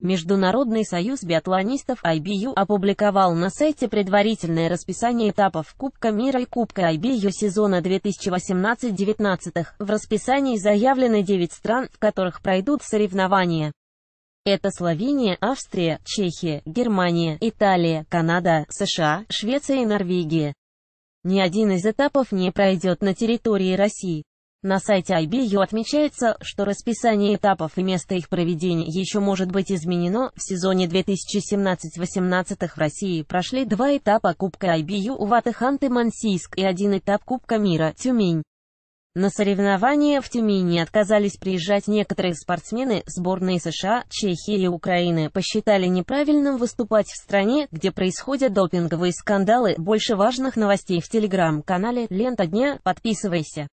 Международный союз биатлонистов IBU опубликовал на сайте предварительное расписание этапов Кубка мира и Кубка IBU сезона 2018-19. В расписании заявлены 9 стран, в которых пройдут соревнования. Это Словения, Австрия, Чехия, Германия, Италия, Канада, США, Швеция и Норвегия. Ни один из этапов не пройдет на территории России. На сайте IBU отмечается, что расписание этапов и место их проведения еще может быть изменено. В сезоне 2017-18 в России прошли два этапа Кубка IBU Уваты Ханты-Мансийск и один этап Кубка мира Тюмень. На соревнования в Тюмени отказались приезжать некоторые спортсмены, сборные США, Чехии и Украины посчитали неправильным выступать в стране, где происходят допинговые скандалы. Больше важных новостей в телеграм-канале «Лента дня», подписывайся.